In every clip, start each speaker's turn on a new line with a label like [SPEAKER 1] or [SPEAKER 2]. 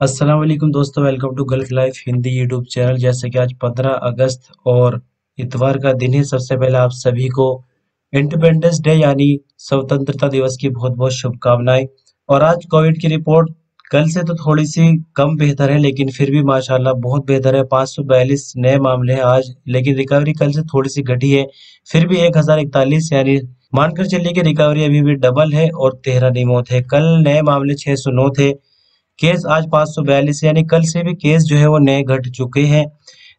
[SPEAKER 1] अस्सलाम वालेकुम दोस्तों welcome to Gulf life Hindi YouTube channel जैसे कि आज 15 अगस्त और इतवार का दिन है, सबसे पहले आप सभी को इंडिपेंडेंस डे यानी स्वतंत्रता दिवस की बहुत बहुत शुभकामनाएँ। और आज कोविड की रिपोर्ट कल से तो थोड़ी सी कम बेहतर है, लेकिन फिर भी माशाल्लाह बहुत बेहतर है। पाँच सौ बयालीस नए मामले हैं आज, लेकिन रिकवरी कल से थोड़ी सी घटी है। फिर भी एक यानी मानकर चलिए कि रिकवरी अभी भी डबल है और तेरह नहीं मौत है। कल नए मामले 609 थे केस आज पाँच सौ बयालीस, यानी कल से भी केस जो है वो नए घट चुके हैं।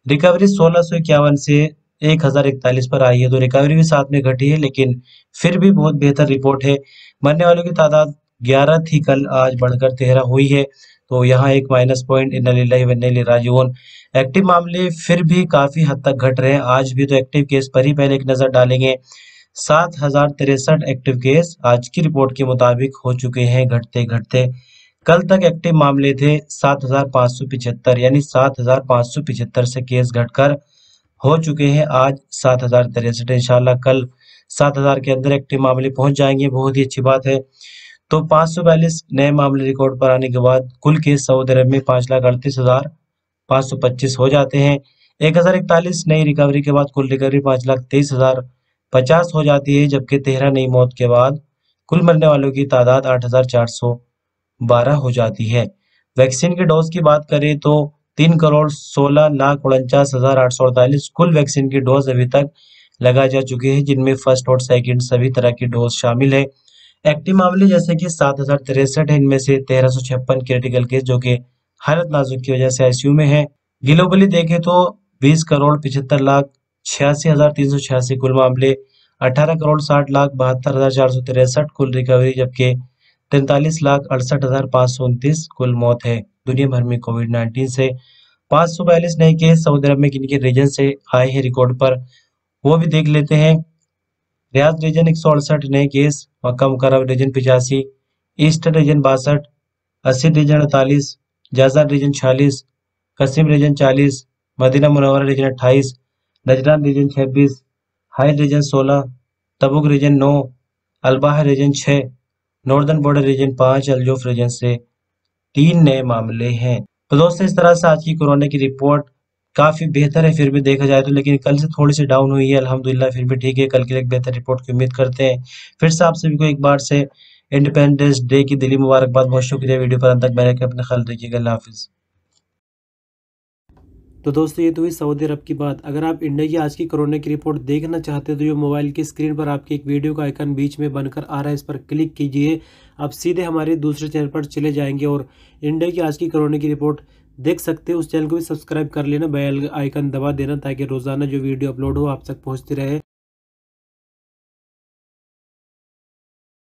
[SPEAKER 1] रिकवरी सोलह सौ इक्यावन से एक हज़ार इकतालीस पर आई है तो रिकवरी भी साथ में घटी है, लेकिन फिर भी बहुत बेहतर रिपोर्ट है। मरने वालों की तादाद ग्यारह थी, कल आज बढ़कर तेरह हुई है। तो यहाँ एक माइनस पॉइंट इन राजून एक्टिव मामले फिर भी काफ़ी हद तक घट रहे हैं। आज भी तो एक्टिव केस पर ही पहले एक नज़र डालेंगे। सात हज़ार तिरसठ एक्टिव केस आज की रिपोर्ट के मुताबिक हो चुके हैं घटते घटते कल तक एक्टिव मामले थे सात हज़ार पाँच सौ पिछहत्तर यानी सात हज़ार सौ पिछहत्तर से केस घटकर हो चुके हैं। आज सात हज़ार तिरसठ, इंशाल्लाह कल सात हज़ार के अंदर एक्टिव मामले पहुँच जाएँगे। बहुत ही अच्छी बात है। तो पाँच सौ बयालीस नए मामले रिकॉर्ड पर आने के बाद कुल केस सऊदी अरब में पाँच लाख अड़तीस हज़ार पाँच सौ पच्चीस हो जाते हैं। एक हज़ार इकतालीस नई रिकवरी के बाद कुल रिकवरी पाँच लाख तेईस हज़ार पचास हो जाती है, जबकि तेरह नई मौत के बाद कुल मरने वालों की तादाद आठ हज़ार चार सौ बारह हो जाती है। वैक्सीन के डोज की बात करें तो तीन करोड़ सोलह लाख उनचास हज़ार आठ सौ अड़तालीस कुल वैक्सीन की डोज अभी तक लगाए जा चुके हैं, जिनमें फ़र्स्ट और सेकंड सभी तरह की डोज शामिल है। एक्टिव मामले जैसे कि सात हज़ार तिरसठ है, इनमें से तेरह सौ छप्पन क्रिटिकल केस जो कि हालत नाजुक की वजह से आईसीयू में है। ग्लोबली देखें तो बीस करोड़ पिछहत्तर लाख छियासी हज़ार तीन सौ छियासी कुल मामले, अठारह करोड़ साठ लाख बहत्तर हज़ार चार सौ तिरसठ कुल रिकवरी, जबकि तैतालीस लाख अड़सठ हज़ार पाँच सौ उनतीस कुल मौत है। दुनिया भर में कोविड नाइन्टीन से पाँच सौ बयालीस नए केस सऊदी अरब में किन रीजन से आए हैं रिकॉर्ड पर। वो भी देख लेते हैं। रियाज रीजन एक सौ अड़सठ नए केस, मक्का मुकरम रीजन पिचासी ईस्टर्न रीजन बासठ अस्सी रीजन अड़तालीस जाजा रीजन छियालीस, कसीम रीजन चालीस, मदीना मुनवरा रीजन अट्ठाईस, नजरान रीजन छब्बीस हाई रीजन सोलह, तबुक रीजन नौ, अलबाह रीजन छः नॉर्दर्न बॉर्डर रीजन पाँच अल्जोफ रीजन से तीन नए मामले हैं। तो दोस्तों, इस तरह से आज की कोरोना की रिपोर्ट काफ़ी बेहतर है, फिर भी देखा जाए तो लेकिन कल से थोड़ी सी डाउन हुई है, अल्हम्दुलिल्लाह, फिर भी ठीक है। कल की एक बेहतर रिपोर्ट की उम्मीद करते हैं। फिर से आप सभी को एक बार से इंडिपेंडेंस डे की दिली मुबारकबाद, बहुत शुक्रिया। वीडियो पर अंत तक अपने ख्याल रखिएगा। हाफिज़।
[SPEAKER 2] तो दोस्तों, ये तो हुई सऊदी अरब की बात। अगर आप इंडिया की आज की कोरोना की रिपोर्ट देखना चाहते हैं तो ये मोबाइल की स्क्रीन पर आपके एक वीडियो का आइकन बीच में बनकर आ रहा है। इस पर क्लिक कीजिए। आप सीधे हमारे दूसरे चैनल पर चले जाएँगे और इंडिया की आज की कोरोना की रिपोर्ट देख सकते हैं। उस चैनल को भी सब्सक्राइब कर लेना, बेल आइकन दबा देना ताकि रोज़ाना जो वीडियो अपलोड हो आप तक पहुँचती रहे।